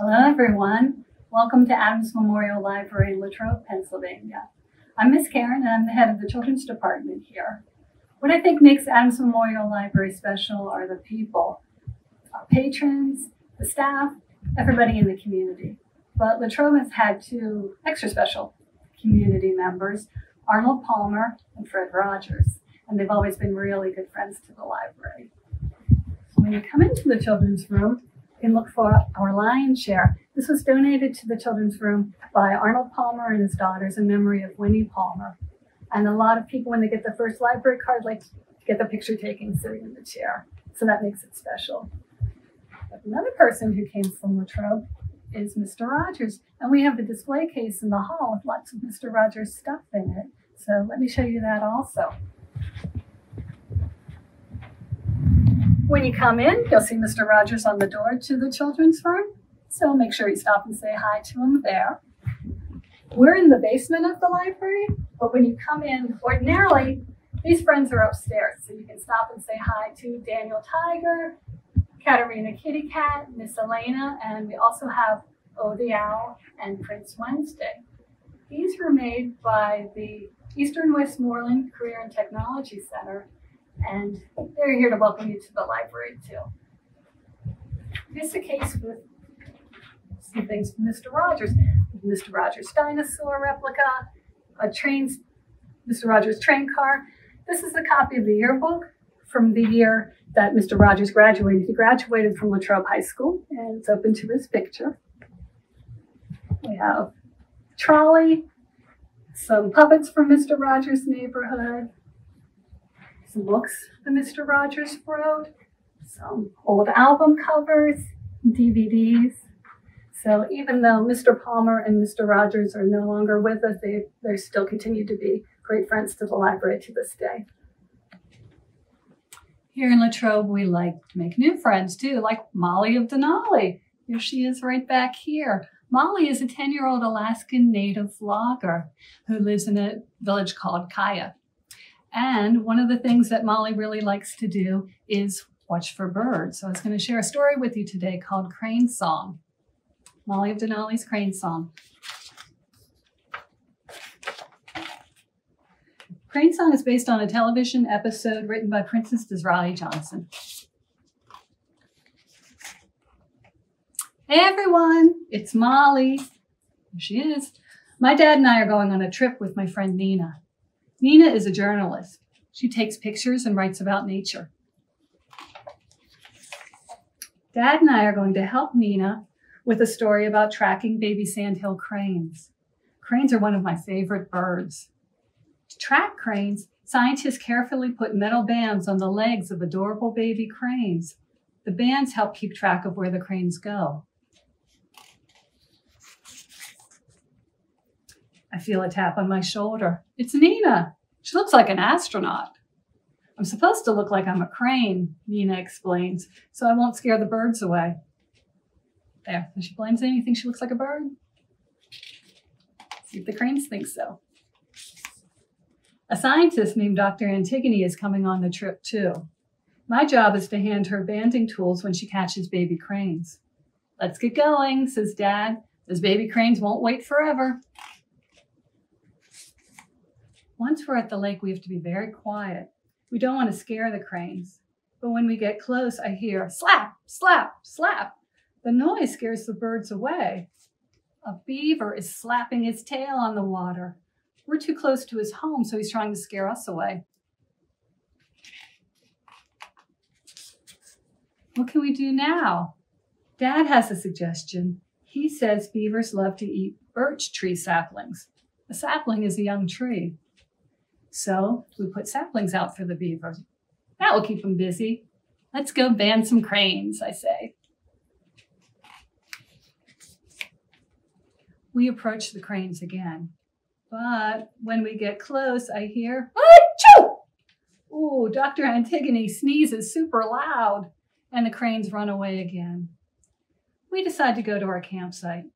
Hello, everyone. Welcome to Adams Memorial Library in Latrobe, Pennsylvania. I'm Miss Karen, and I'm the head of the Children's Department here. What I think makes Adams Memorial Library special are the people, our patrons, the staff, everybody in the community. But Latrobe has had two extra special community members, Arnold Palmer and Fred Rogers, and they've always been really good friends to the library. When you come into the children's room, can look for our lion share. This was donated to the children's room by Arnold Palmer and his daughters in memory of Winnie Palmer. And a lot of people, when they get the first library card, like to get the picture taken sitting in the chair. So that makes it special. But another person who came from Latrobe is Mr. Rogers. And we have the display case in the hall with lots of Mr. Rogers stuff in it. So let me show you that also. When you come in, you'll see Mr. Rogers on the door to the children's room. So make sure you stop and say hi to him there. We're in the basement of the library, but when you come in, ordinarily, these friends are upstairs. So you can stop and say hi to Daniel Tiger, Katerina Kitty Cat, Miss Elaina, and we also have O the Owl and Prince Wednesday. These were made by the Eastern Westmoreland Career and Technology Center, and they're here to welcome you to the library too. Here's the case with some things from Mr. Rogers. Mr. Rogers dinosaur replica, a train, Mr. Rogers train car. This is a copy of the yearbook from the year that Mr. Rogers graduated. He graduated from Latrobe High School, and it's open to his picture. We have trolley, some puppets from Mr. Rogers' neighborhood, some books that Mr. Rogers wrote, some old album covers, DVDs. So even though Mr. Palmer and Mr. Rogers are no longer with us, they, they still continue to be great friends to the library to this day. Here in Latrobe, we like to make new friends too, like Molly of Denali. Here she is right back here. Molly is a 10 year old Alaskan native vlogger who lives in a village called Qyah. And one of the things that Molly really likes to do is watch for birds. So I was going to share a story with you today called Crane Song. Molly of Denali's Crane Song. Crane Song is based on a television episode written by Princess Daazhraii Johnson. Hey everyone, it's Molly. Here she is. My dad and I are going on a trip with my friend Nina. Nina is a journalist. She takes pictures and writes about nature. Dad and I are going to help Nina with a story about tracking baby sandhill cranes. Cranes are one of my favorite birds. To track cranes, scientists carefully put metal bands on the legs of adorable baby cranes. The bands help keep track of where the cranes go. I feel a tap on my shoulder. It's Nina. She looks like an astronaut. I'm supposed to look like I'm a crane, Nina explains, so I won't scare the birds away. There, she blame saying you think she looks like a bird? See if the cranes think so. A scientist named Dr. Antigone is coming on the trip too. My job is to hand her banding tools when she catches baby cranes. Let's get going, says Dad. Those baby cranes won't wait forever. Once we're at the lake, we have to be very quiet. We don't want to scare the cranes. But when we get close, I hear slap, slap, slap. The noise scares the birds away. A beaver is slapping his tail on the water. We're too close to his home, so he's trying to scare us away. What can we do now? Dad has a suggestion. He says beavers love to eat birch tree saplings. A sapling is a young tree. So we put saplings out for the beaver. That will keep them busy. Let's go band some cranes, I say. We approach the cranes again. But when we get close, I hear, Achoo! Ooh, Dr. Antigone sneezes super loud, and the cranes run away again. We decide to go to our campsite.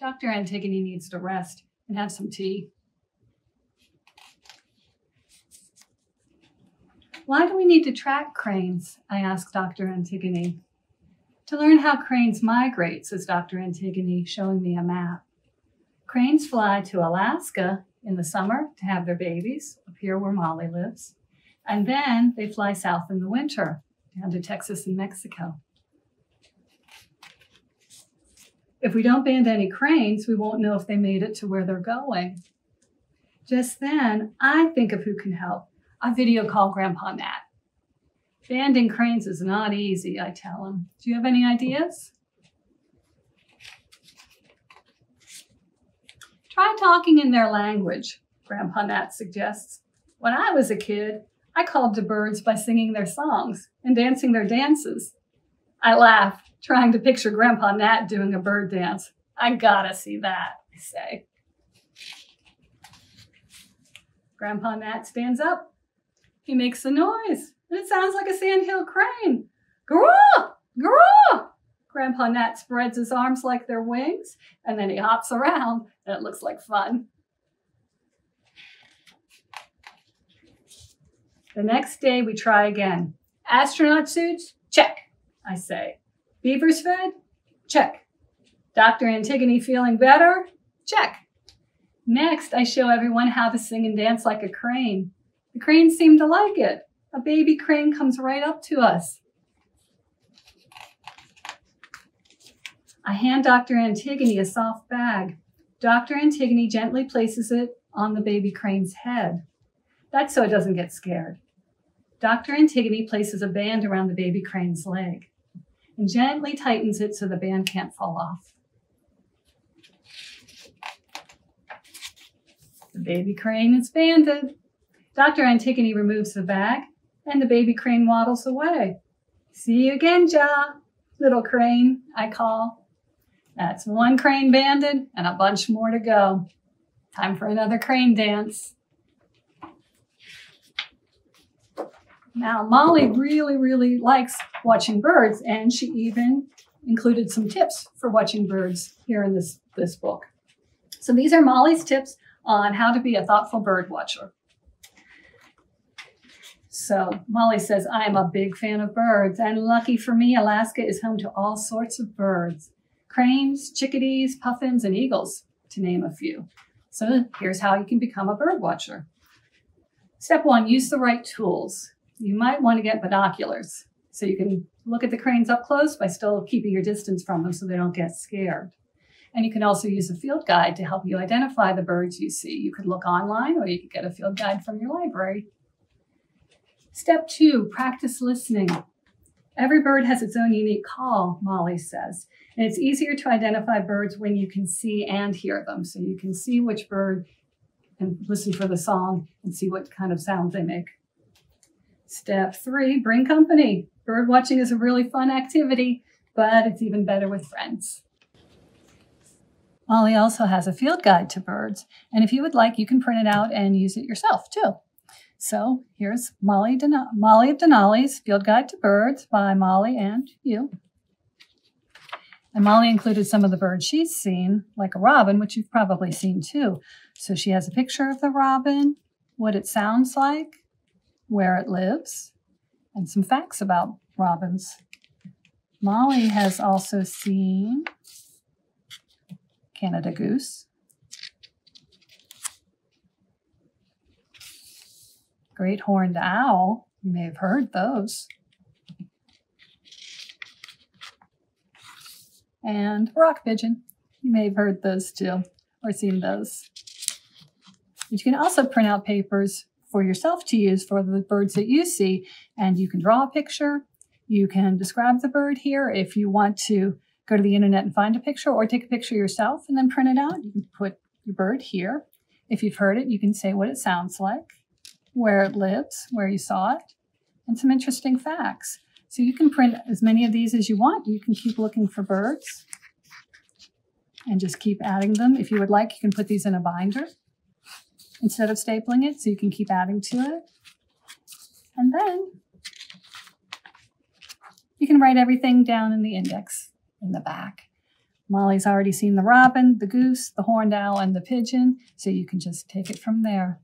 Dr. Antigone needs to rest and have some tea. Why do we need to track cranes? I asked Dr. Antigone. To learn how cranes migrate, says Dr. Antigone, showing me a map. Cranes fly to Alaska in the summer to have their babies, up here where Molly lives. And then they fly south in the winter, down to Texas and Mexico. If we don't band any cranes, we won't know if they made it to where they're going. Just then, I think of who can help. I video call Grandpa Nat. Banding cranes is not easy, I tell him. Do you have any ideas? Try talking in their language, Grandpa Nat suggests. When I was a kid, I called to birds by singing their songs and dancing their dances. I laugh, trying to picture Grandpa Nat doing a bird dance. I gotta see that, I say. Grandpa Nat stands up. He makes a noise, and it sounds like a sandhill crane. Graw! Graw! Grandpa Nat spreads his arms like they're wings, and then he hops around, and it looks like fun. The next day, we try again. Astronaut suits? Check, I say. Beavers fed? Check. Dr. Antigone feeling better? Check. Next, I show everyone how to sing and dance like a crane. The crane seemed to like it. A baby crane comes right up to us. I hand Dr. Antigone a soft bag. Dr. Antigone gently places it on the baby crane's head. That's so it doesn't get scared. Dr. Antigone places a band around the baby crane's leg and gently tightens it so the band can't fall off. The baby crane is banded. Dr. Antigone removes the bag and the baby crane waddles away. See you again, Ja, little crane, I call. That's one crane banded and a bunch more to go. Time for another crane dance. Now, Molly really, really likes watching birds, and she even included some tips for watching birds here in this, this book. So these are Molly's tips on how to be a thoughtful bird watcher. So Molly says, I am a big fan of birds, and lucky for me, Alaska is home to all sorts of birds cranes, chickadees, puffins, and eagles, to name a few. So here's how you can become a bird watcher. Step one, use the right tools you might want to get binoculars so you can look at the cranes up close by still keeping your distance from them so they don't get scared. And you can also use a field guide to help you identify the birds you see. You could look online or you could get a field guide from your library. Step two, practice listening. Every bird has its own unique call, Molly says. And it's easier to identify birds when you can see and hear them. So you can see which bird and listen for the song and see what kind of sound they make. Step three, bring company. Bird watching is a really fun activity, but it's even better with friends. Molly also has a field guide to birds, and if you would like, you can print it out and use it yourself too. So here's Molly, Den- Molly of Denali's Field Guide to Birds by Molly and you. And Molly included some of the birds she's seen, like a robin, which you've probably seen too. So she has a picture of the robin, what it sounds like, where it lives, and some facts about robins. Molly has also seen Canada goose, great horned owl. You may have heard those. And rock pigeon. You may have heard those too or seen those. But you can also print out papers for yourself to use for the birds that you see. And you can draw a picture. You can describe the bird here. If you want to go to the internet and find a picture or take a picture yourself and then print it out, you can put your bird here. If you've heard it, you can say what it sounds like, where it lives, where you saw it, and some interesting facts. So you can print as many of these as you want. You can keep looking for birds and just keep adding them. If you would like, you can put these in a binder instead of stapling it so you can keep adding to it. And then you can write everything down in the index in the back. Molly's already seen the robin, the goose, the horned owl, and the pigeon, so you can just take it from there.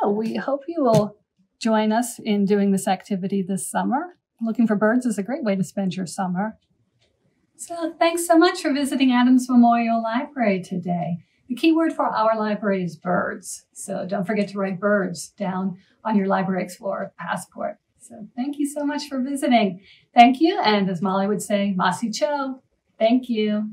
So we hope you will join us in doing this activity this summer. Looking for birds is a great way to spend your summer. So thanks so much for visiting Adams Memorial Library today. The key word for our library is birds. So don't forget to write birds down on your Library Explorer passport. So thank you so much for visiting. Thank you. And as Molly would say, Mahsi' choo. Thank you.